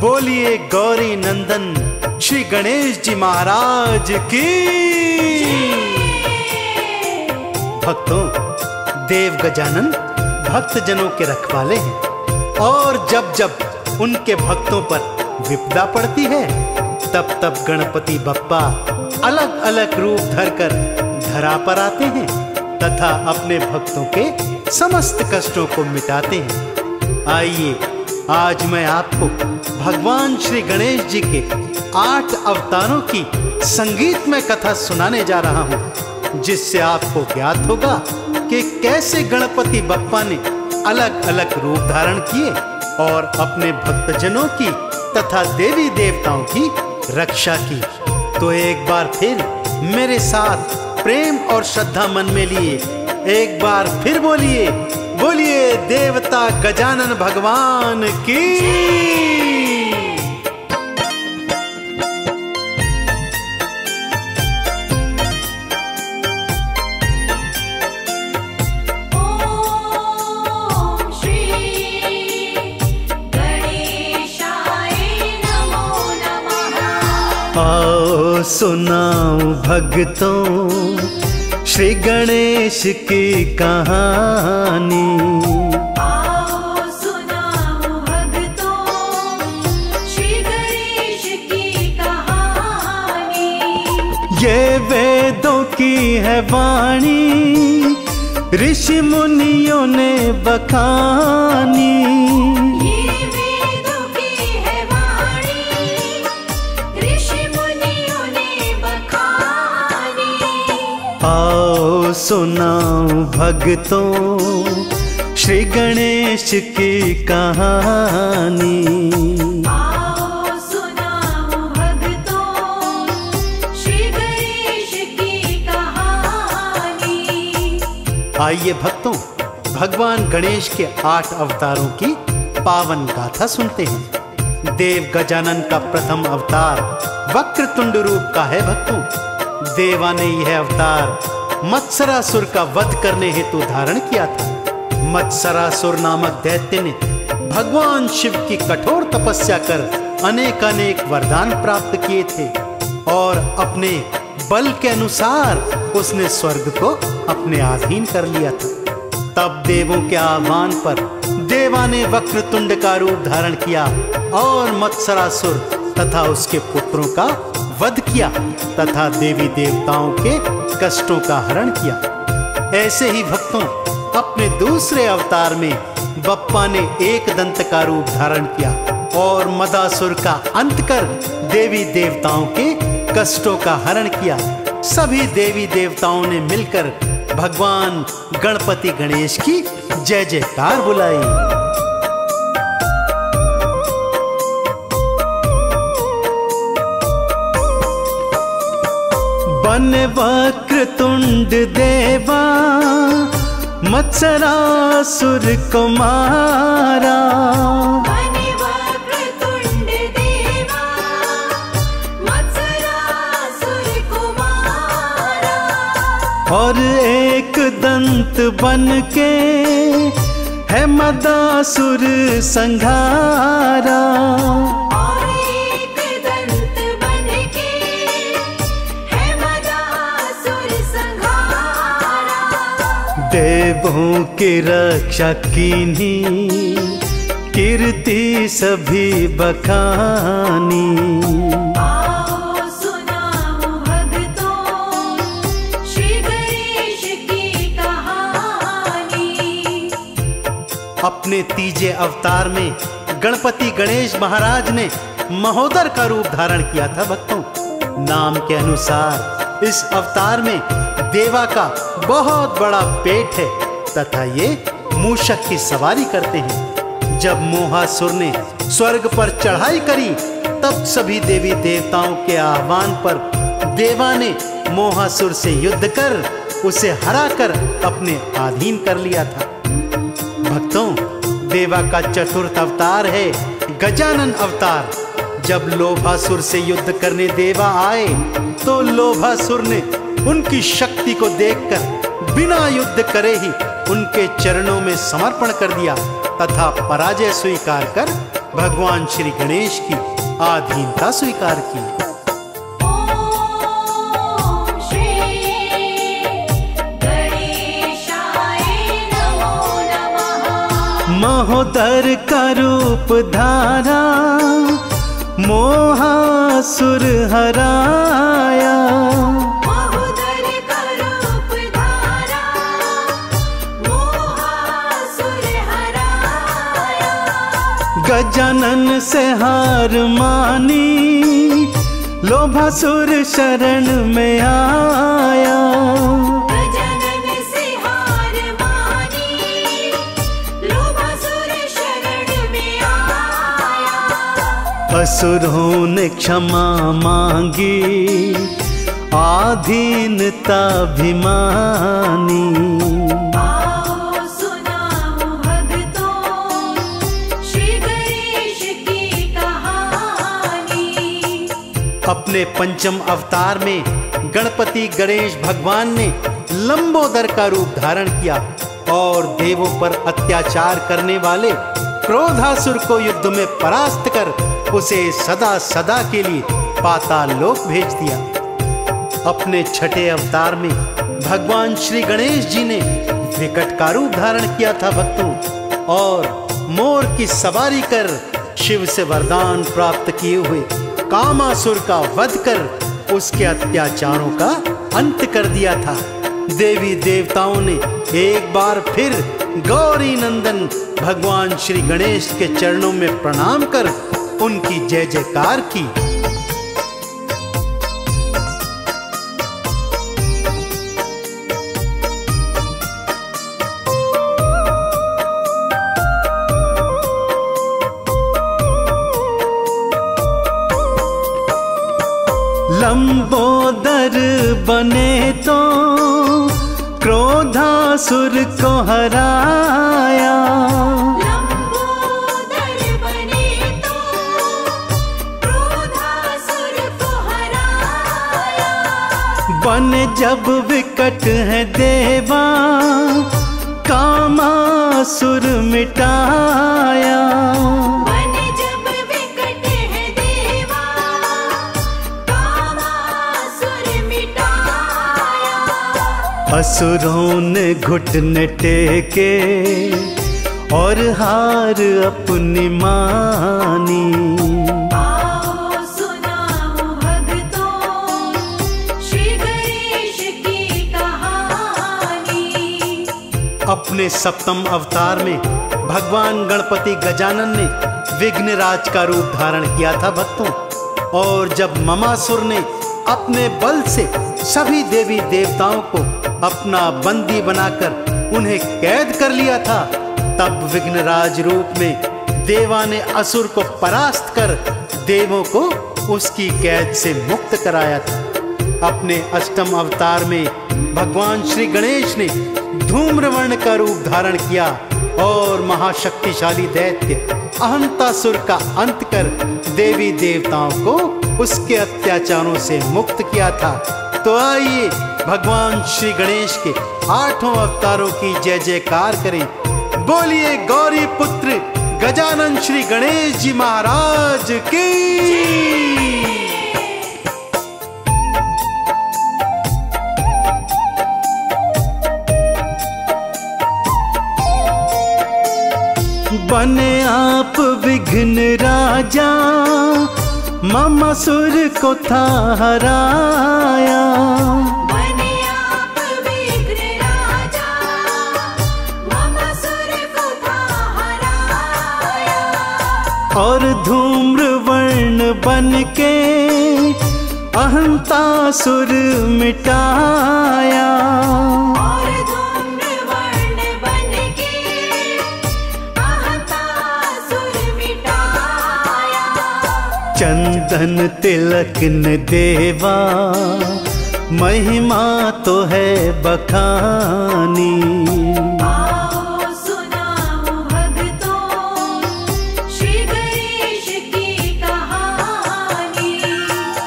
बोलिए गौरी नंदन, श्री गणेश जी महाराज की। भक्तों, देव गजानन भक्त जनों के रखवाले हैं। और जब जब उनके भक्तों पर विपदा पड़ती है, तब तब गणपति बप्पा अलग अलग रूप धरकर धरा पर आते हैं तथा अपने भक्तों के समस्त कष्टों को मिटाते हैं। आइए, आज मैं आपको भगवान श्री गणेश जी के आठ अवतारों की संगीत में कथा सुनाने जा रहा हूँ, जिससे आपको ज्ञात होगा कि कैसे गणपति बप्पा ने अलग अलग रूप धारण किए और अपने भक्तजनों की तथा देवी देवताओं की रक्षा की। तो एक बार फिर मेरे साथ प्रेम और श्रद्धा मन में लिए, एक बार फिर बोलिए बोलिए देवता गजानन भगवान की। आओ सुनाओ भक्तों श्री गणेश की कहानी। भक्तों श्री गणेश की कहानी। ये वेदों की है वाणी ऋषि मुनियों ने बखानी। आओ सुनाओ भक्तों श्री गणेश की कहानी। आओ सुनाओ भक्तों श्री गणेश की कहानी। आइए भक्तों भगवान गणेश के आठ अवतारों की पावन गाथा सुनते हैं। देव गजानन का प्रथम अवतार वक्र तुंड रूप का है भक्तों। देवा ने यह अवतार मत्सरासुर का वध करने हेतु धारण किया था। मत्सरासुर नामक दैत्य ने भगवान शिव की कठोर तपस्या कर अनेक अनेक वरदान प्राप्त किए थे और अपने बल के अनुसार उसने स्वर्ग को अपने अधीन कर लिया था। तब देवों के आह्वान पर देवा ने वक्रतुंड का रूप धारण किया और मत्सरासुर तथा उसके पुत्रों का वध किया तथा देवी देवताओं के कष्टों का हरण किया। ऐसे ही भक्तों, अपने दूसरे अवतार में बप्पा ने एक दंत का रूप धारण किया और मदासुर का अंत कर देवी देवताओं के कष्टों का हरण किया। सभी देवी देवताओं ने मिलकर भगवान गणपति गणेश की जय जयकार बुलाई। बन वक्र तुंड देवा मत्सरासुर कुमारा और एक दंत बन के है मदासुर संघारा। देवों की रक्षा कीनी कीर्ति सभी बखानी। आओ सुनाओ भक्तों श्री गणेश की कहानी। अपने तीजे अवतार में गणपति गणेश महाराज ने महोदर का रूप धारण किया था भक्तों। नाम के अनुसार इस अवतार में देवा का बहुत बड़ा पेट है, तथा ये मूषक की सवारी करते हैं। जब मोहासुर ने स्वर्ग पर चढ़ाई करी, तब सभी देवी देवताओं के आह्वान पर देवा ने मोहासुर से युद्ध कर, उसे हराकर अपने अधीन कर लिया था। भक्तों, देवा का चतुर्थ अवतार है, गजानन अवतार। जब लोभासुर से युद्ध करने देवा आए तो लोभासुर ने उनकी शक्ति को देखकर बिना युद्ध करे ही उनके चरणों में समर्पण कर दिया तथा पराजय स्वीकार कर भगवान श्री गणेश की आधीनता स्वीकार की। महोदर का रूप धारा मोहासुर हराया। गजानन से हार मानी लोभासुर शरण में आया। गजानन से हार मानी लोभासुर शरण में आया। असुरों ने क्षमा मांगी आधीनता भी मानी। अपने पंचम अवतार में गणपति गणेश भगवान ने लंबोदर का रूप धारण किया और देवों पर अत्याचार करने वाले क्रोधासुर को युद्ध में परास्त कर उसे सदा सदा के लिए पाताल लोक भेज दिया। अपने छठे अवतार में भगवान श्री गणेश जी ने विकट का रूप धारण किया था भक्तों, और मोर की सवारी कर शिव से वरदान प्राप्त किए हुए कामासुर का वध कर उसके अत्याचारों का अंत कर दिया था। देवी देवताओं ने एक बार फिर गौरी नंदन भगवान श्री गणेश के चरणों में प्रणाम कर उनकी जय जयकार की। लंबोदर बने तो क्रोधासुर को हराया। तो क्रोधासुर को हराया। बने जब विकट है देवा कामासुर मिटाया। असुरों ने घुटने टेके और हार अपनी मानी। आओ सुनाओ भक्तों श्री गणेश की कहानी। अपने सप्तम अवतार में भगवान गणपति गजानन ने विघ्नराज का रूप धारण किया था भक्तों और जब ममासुर ने अपने बल से सभी देवी देवताओं को अपना बंदी बनाकर उन्हें कैद कर लिया था। तब विघ्नराज रूप में देवा ने असुर को परास्त कर देवों को उसकी कैद से मुक्त कराया था। अपने अष्टम अवतार में भगवान श्री गणेश ने धूम्रवर्ण का रूप धारण किया और महाशक्तिशाली दैत्य अहंतासुर का अंत कर देवी देवताओं को उसके अत्याचारों से मुक्त किया था। तो आइए भगवान श्री गणेश के आठों अवतारों की जय जयकार करें। बोलिए गौरी पुत्र गजानन श्री गणेश जी महाराज की। बने आप विघ्न राजा मामा सुर को था हराया और धूम्र वर्ण बन के अहंता सुर मिटाया। चंदन तिलक न देवा महिमा तो है बखानी।